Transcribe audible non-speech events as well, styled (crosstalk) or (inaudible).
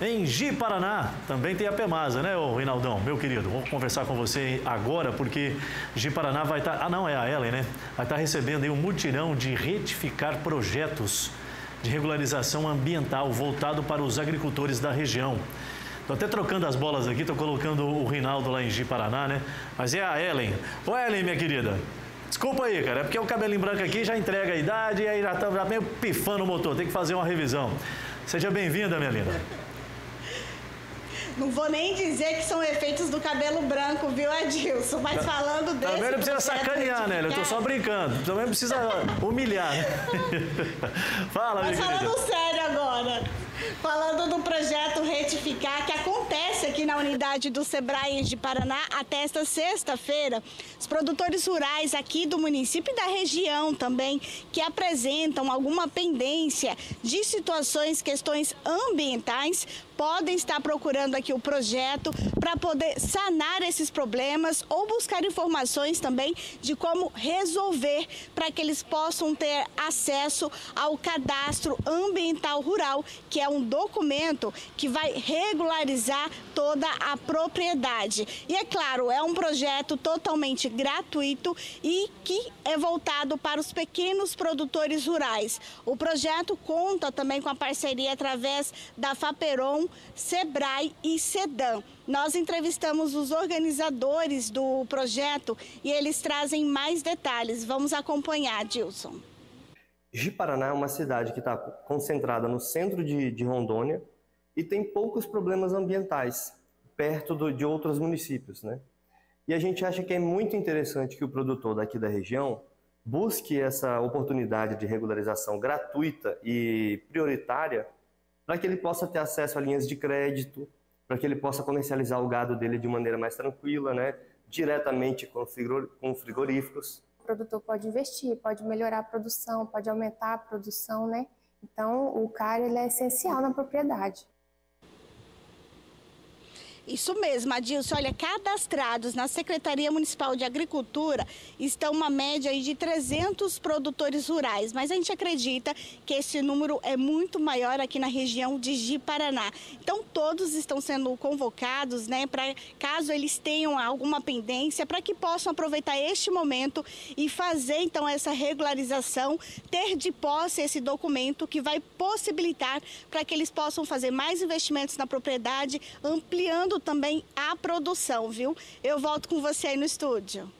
Em Ji, Paraná, também tem a PEMASA, né, ô Reinaldão, meu querido? Vou conversar com você agora, porque Ji, Paraná vai estar... Tá, ah, não, é a Ellen, né? Vai estar tá recebendo aí um mutirão de retificar projetos de regularização ambiental voltado para os agricultores da região. Estou até trocando as bolas aqui, estou colocando o Reinaldo lá em Ji, Paraná, né? Mas é a Ellen. Ô, Ellen, minha querida, Desculpa aí, cara, é porque o cabelinho branco aqui já entrega a idade e aí já está meio pifando o motor, tem que fazer uma revisão. Seja bem-vinda, minha linda. Não vou nem dizer que são efeitos do cabelo branco, viu, Adilson? Mas tá. falando desse... Também não precisa sacanear, né? Eu tô só brincando. Também não precisa humilhar. (laughs) Fala, Mas minha falando sério agora. Falando do projeto Retificar, que acontece aqui na unidade do Sebrae de Paraná até esta sexta-feira. Os produtores rurais aqui do município e da região também, que apresentam alguma pendência de situações, questões ambientais, podem estar procurando aqui o projeto para poder sanar esses problemas ou buscar informações também de como resolver para que eles possam ter acesso ao cadastro ambiental rural, que é um documento que vai regularizar toda a propriedade. E é claro, é um projeto totalmente gratuito e que é voltado para os pequenos produtores rurais. O projeto conta também com a parceria através da Faperon, Sebrae e Sedan. Nós entrevistamos os organizadores do projeto e eles trazem mais detalhes. Vamos acompanhar, Dilson. Ji-Paraná é uma cidade que está concentrada no centro de, de, Rondônia e tem poucos problemas ambientais perto do, de outros municípios, né? E a gente acha que é muito interessante que o produtor daqui da região busque essa oportunidade de regularização gratuita e prioritária para que ele possa ter acesso a linhas de crédito, para que ele possa comercializar o gado dele de maneira mais tranquila, né? diretamente com frigoríficos o produtor pode investir, pode melhorar a produção, pode aumentar a produção, né? Então, o CAR ele é essencial na propriedade. Isso mesmo, Adilson. Olha, cadastrados na Secretaria Municipal de Agricultura estão uma média aí de 300 produtores rurais, mas a gente acredita que esse número é muito maior aqui na região de Ji-Paraná. Então, todos estão sendo convocados, né, para caso eles tenham alguma pendência, para que possam aproveitar este momento e fazer então essa regularização, ter de posse esse documento que vai possibilitar para que eles possam fazer mais investimentos na propriedade, ampliando também a produção, viu? Eu volto com você aí no estúdio.